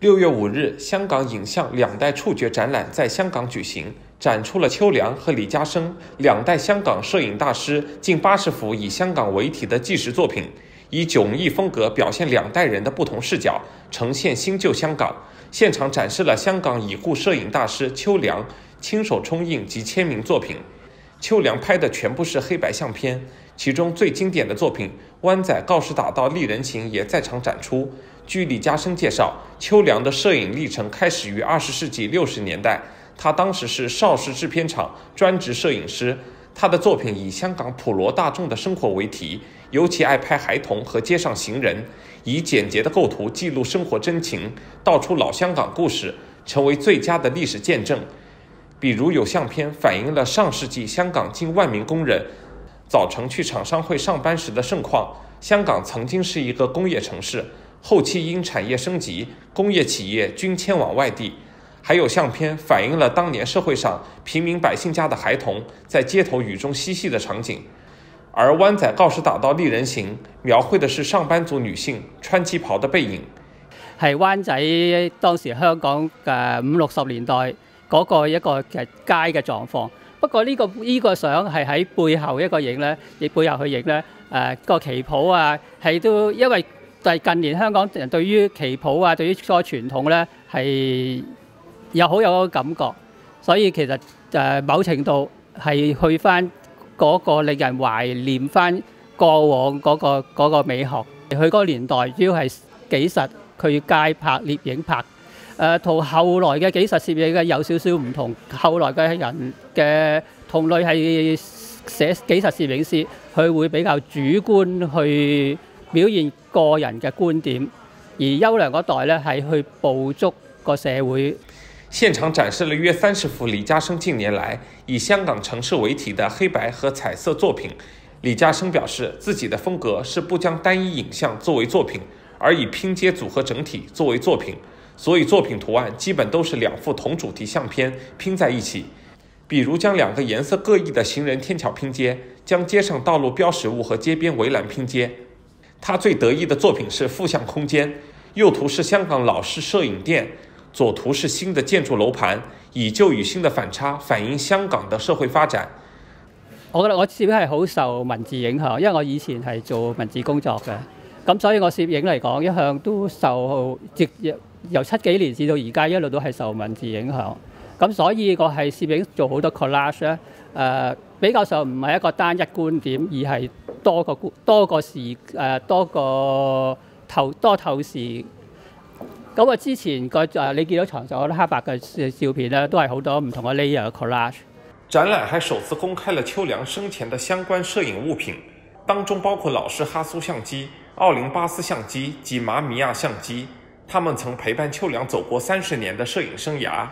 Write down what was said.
六月五日，香港影像两代触觉展览在香港举行，展出了秋良和李嘉生两代香港摄影大师近八十幅以香港为题的纪实作品，以迥异风格表现两代人的不同视角，呈现新旧香港。现场展示了香港已故摄影大师秋良亲手冲印及签名作品。秋良拍的全部是黑白相片，其中最经典的作品《湾仔告士打道丽人情》也在场展出。据李嘉生介绍，邱良的摄影历程开始于二十世纪六十年代，他当时是邵氏制片厂专职摄影师。他的作品以香港普罗大众的生活为题，尤其爱拍孩童和街上行人，以简洁的构图记录生活真情，道出老香港故事，成为最佳的历史见证。比如有相片反映了上世纪香港近万名工人早晨去厂商会上班时的盛况。香港曾经是一个工业城市。后期因产业升级，工业企业均迁往外地。还有相片反映了当年社会上平民百姓家的孩童在街头雨中嬉戏的场景。而湾仔告士打道丽人行描绘的是上班族女性穿旗袍的背影。係灣仔當時香港嘅五六十年代嗰個一個嘅街嘅狀況。不過呢個呢個相係喺背後一個影咧，亦背後去影咧，誒個旗袍啊，係都因為。就係近年香港人對於旗袍啊，對於個傳統咧係有好有個感覺，所以其實誒某程度係去翻嗰個令人懷念翻過往嗰個嗰個美學。佢嗰個年代主要係幾實，佢街拍攝影拍，誒同後來嘅幾實攝影嘅有少少唔同。後來嘅人嘅同類係寫幾實攝影師，佢會比較主觀去。表現個人嘅觀點，而優良嗰代咧係去捕捉個社會。現場展示了約三十幅李嘉生近年來以香港城市為題的黑白和彩色作品。李嘉生表示，自己的風格是不將單一影像作為作品，而以拼接組合整體作為作品，所以作品圖案基本都是兩幅同主題相片拼在一起。比如將兩個顏色各異的行人天橋拼接，將街上道路標識物和街邊圍欄拼接。他最得意的作品是负相空間，右圖是香港老式攝影店，左圖是新的建築樓盤，以舊與新的反差反映香港的社會發展。我覺得我攝影係好受文字影響，因為我以前係做文字工作嘅，咁所以我攝影嚟講一向都受，直由七幾年至到而家一路都係受文字影響。咁所以我係攝影做好多 collage 咧，誒比較上唔係一個單一觀點，而係。多個多個時誒多個透多透視。咁啊，之前個誒你見到床上啲黑白嘅照片咧，都係好多唔同嘅 layer 嘅 collage。展覽還首次公開了秋良生前的相關攝影物品，当中包括老式哈苏相机、奥林巴斯相机及玛米亚相机，他们曾陪伴秋良走过三十年的摄影生涯。